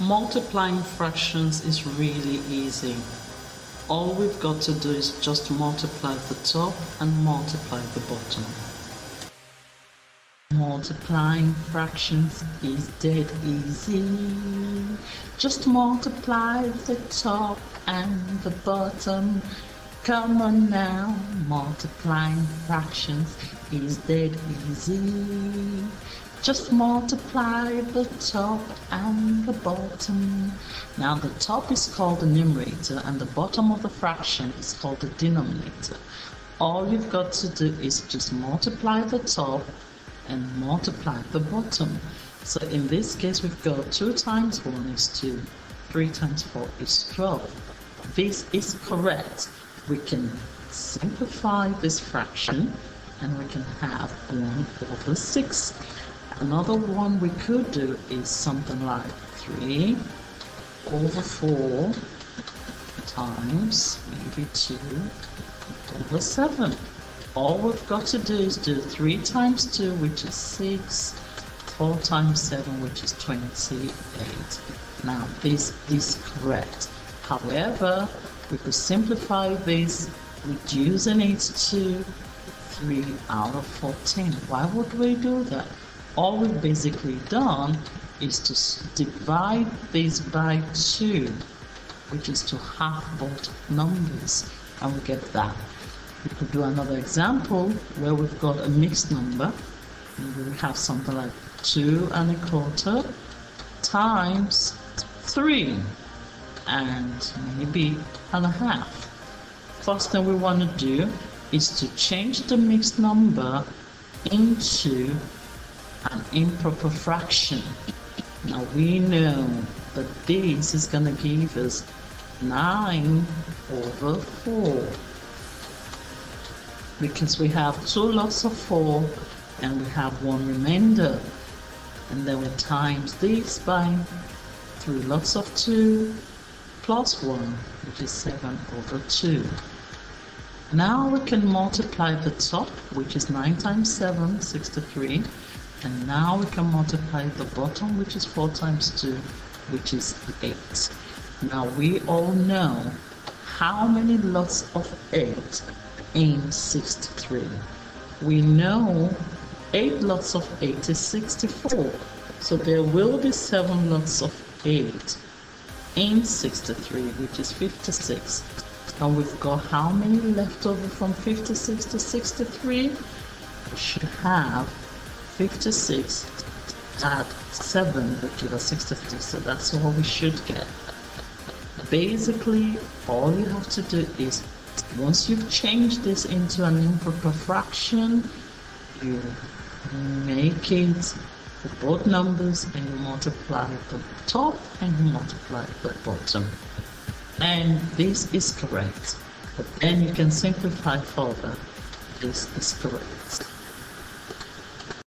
Multiplying fractions is really easy. All we've got to do is just multiply the top and multiply the bottom. Multiplying fractions is dead easy. Just multiply the top and the bottom. Come on now, multiplying fractions is dead easy. Just multiply the top and the bottom. Now the top is called the numerator and the bottom of the fraction is called the denominator. All you've got to do is just multiply the top and multiply the bottom. So in this case we've got 2 times 1 is 2, 3 times 4 is 12. This is correct. We can simplify this fraction and we can have 1 over 6. Another one we could do is something like 3 over 4 times maybe 2 over 7. All we've got to do is do 3 times 2 which is 6, 4 times 7 which is 28. Now this is correct. However, we could simplify this reducing it to 3 out of 14. Why would we do that? All we've basically done is to divide this by 2 which is to half both numbers and we get that. We could do another example where we've got a mixed number. We have something like 2 and a quarter times 3 and maybe and a half. First thing we want to do is to change the mixed number into an improper fraction. Now we know that this is going to give us 9 over 4 because we have two lots of 4 and we have one remainder. And then we times this by 3 lots of 2 plus 1 which is 7 over 2 now we can multiply the top which is 9 times 7 63 and now we can multiply the bottom which is 4 times 2 which is 8 now we all know how many lots of 8 in 63 we know 8 lots of 8 is 64 so there will be 7 lots of 8 in 63 which is 56 and we've got how many left over from 56 to 63 we should have 56 at 7 would give us 63 so that's all we should get. Basically all you have to do is once you've changed this into an improper fraction you make it for both numbers and you multiply the top and you multiply the bottom. And this is correct but then you can simplify further. This is correct